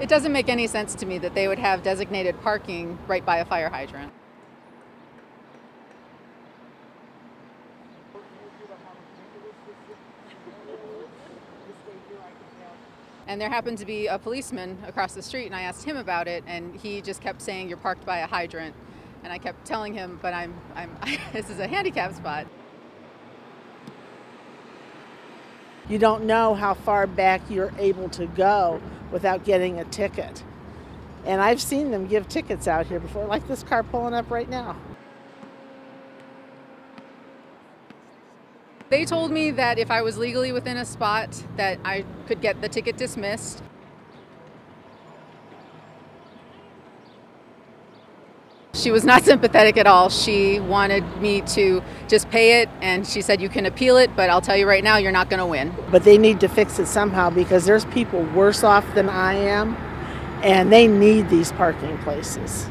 It doesn't make any sense to me that they would have designated parking right by a fire hydrant. And there happened to be a policeman across the street, and I asked him about it, and he just kept saying, You're parked by a hydrant. And I kept telling him, But I'm, I'm, this is a handicap spot. You don't know how far back you're able to go without getting a ticket. And I've seen them give tickets out here before, like this car pulling up right now. They told me that if I was legally within a spot that I could get the ticket dismissed. She was not sympathetic at all. She wanted me to just pay it and she said you can appeal it, but I'll tell you right now you're not going to win. But they need to fix it somehow because there's people worse off than I am and they need these parking places.